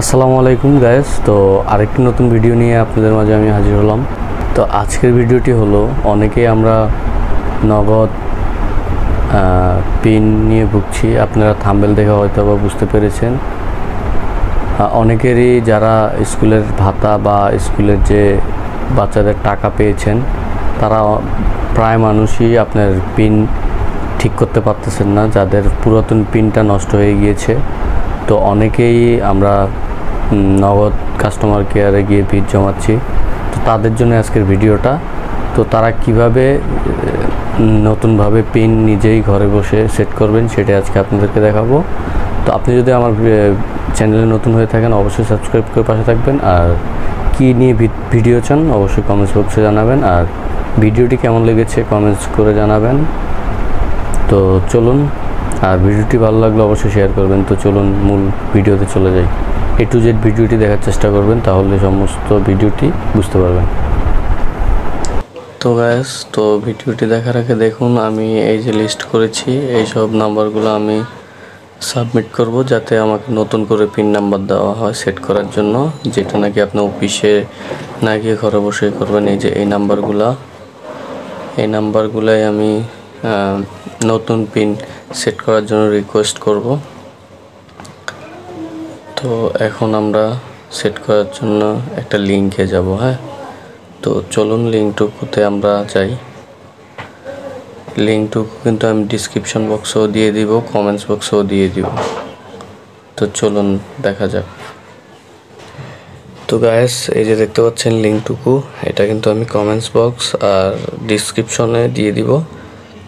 আসসালামু আলাইকুম গায়েস তো আরেকটি নতুন ভিডিও নিয়ে আপনাদের মাঝে আমি হাজির হলাম। তো আজকের ভিডিওটি হলো, অনেকেই আমরা নগদ পিন নিয়ে ভুগছি। আপনারা থাম্বেল দেখে হয়তো বা বুঝতে পেরেছেন। অনেকেরই যারা স্কুলের ভাতা বা স্কুলের যে বাচ্চাদের টাকা পেয়েছেন, তারা প্রায় মানুষই আপনার পিন ঠিক করতে পারতেছেন না। যাদের পুরাতন পিনটা নষ্ট হয়ে গিয়েছে। তো অনেকেই আমরা নগদ কাস্টমার কেয়ারে গিয়ে ভিড় জমাচ্ছি। তো তাদের জন্য আজকের ভিডিওটা। তো তারা কীভাবে নতুনভাবে পিন নিজেই ঘরে বসে সেট করবেন সেটা আজকে আপনাদেরকে দেখাবো। তো আপনি যদি আমার চ্যানেলে নতুন হয়ে থাকেন, অবশ্যই সাবস্ক্রাইব করে পাশে থাকবেন। আর কি নিয়ে ভিডিও চান, অবশ্যই কমেন্টস বক্সে জানাবেন। আর ভিডিওটি কেমন লেগেছে কমেন্টস করে জানাবেন। তো চলুন, আর ভিডিওটি ভালো লাগলে অবশ্যই শেয়ার করবেন। তো চলুন, মূল ভিডিওতে চলে যাই। এ টু জেড ভিডিওটি দেখার চেষ্টা করবেন, তাহলে সমস্ত ভিডিওটি বুঝতে পারবেন। তো গ্যাস তো ভিডিওটি দেখার আগে দেখুন, আমি এই যে লিস্ট করেছি, এই সব নাম্বারগুলো আমি সাবমিট করব যাতে আমাকে নতুন করে পিন নাম্বার দেওয়া হয় সেট করার জন্য, যেটা নাকি আপনি অফিসে না গিয়ে ঘরে বসে করবেন। এই যে এই নাম্বারগুলা এই নাম্বারগুলাই আমি নতুন পিন সেট করার জন্য রিকোয়েস্ট করব। তো এখন আমরা সেট করার জন্য একটা লিঙ্কে যাব হ্যাঁ? তো চলুন লিঙ্কটুকুতে আমরা যাই। লিঙ্কটুকু কিন্তু আমি ডিসক্রিপশন বক্সেও দিয়ে দিব কমেন্টস বক্সেও দিয়ে দিব। তো চলুন দেখা যাক। তো গায়েস এই যে দেখতে পাচ্ছেন লিঙ্কটুকু এটা কিন্তু আমি কমেন্টস বক্স আর ডিসক্রিপশনে দিয়ে দিব।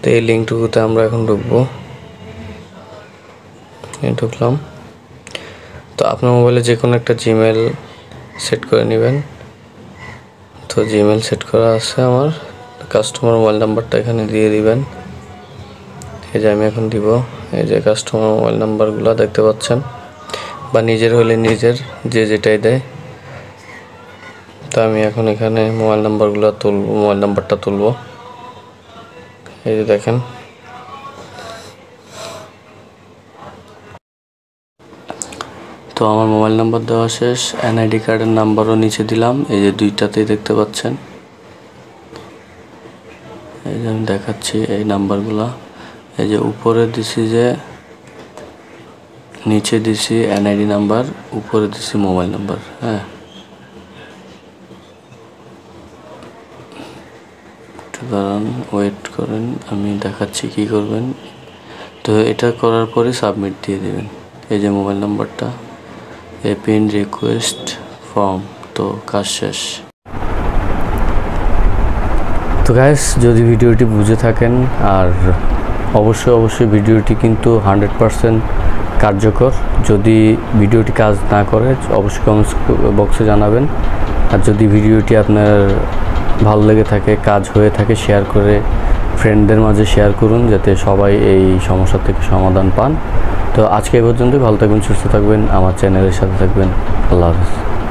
তো এই লিঙ্কটুকুতে আমরা এখন ঢুকবো। ঢুকলাম। তো আপনার মোবাইলে যে কোনো একটা জিমেল সেট করে নেবেন। তো জিমেল সেট করা আছে আমার। কাস্টমার মোবাইল নাম্বারটা এখানে দিয়ে দিবেন। এই যে আমি এখন দিব। এই যে কাস্টমার মোবাইল নাম্বারগুলো দেখতে পাচ্ছেন। বা নিজের হলে নিজের, যে যেটাই দেয়। তো আমি এখন এখানে মোবাইল নাম্বারগুলো তুলব মোবাইল নাম্বারটা তুলব। এই যে দেখেন তো আমার মোবাইল নাম্বার দেওয়া শেষ, এনআইডি কার্ডের নাম্বারও নিচে দিলাম, এই যে দুইটাতেই দেখতে পাচ্ছেন। এই যে আমি দেখাচ্ছি এই নাম্বারগুলো। এই যে উপরে দিছি যে, নিচে দিছি এনআইডি নাম্বার, উপরে দিছি মোবাইল নাম্বার হ্যাঁ। দাঁড়ান, ওয়েট করেন, আমি দেখাচ্ছি কি করবেন। তো এটা করার পরে সাবমিট দিয়ে দেবেন, এই যে মোবাইল নাম্বারটা। এ রিকোয়েস্ট ফর্ম তো কাজ শেষ তো গ্যাস যদি ভিডিওটি বুঝে থাকেন, আর অবশ্যই অবশ্যই ভিডিওটি কিন্তু হান্ড্রেড পারসেন্ট কার্যকর। যদি ভিডিওটি কাজ না করে, অবশ্যই কমেন্টস বক্সে জানাবেন। আর যদি ভিডিওটি আপনার ভালো লেগে থাকে, কাজ হয়ে থাকে শেয়ার করে ফ্রেন্ডদের মাঝে শেয়ার করুন, যাতে সবাই এই সমস্যা থেকে সমাধান পান। তো আজকে এই পর্যন্তই। ভালো থাকবেন সুস্থ থাকবেন আমার চ্যানেলের সাথে থাকবেন। আল্লাহ হাফিজ।